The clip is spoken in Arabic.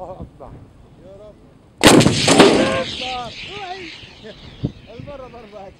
الله أكبر. يا رب. الله أكبر. المرة مرة.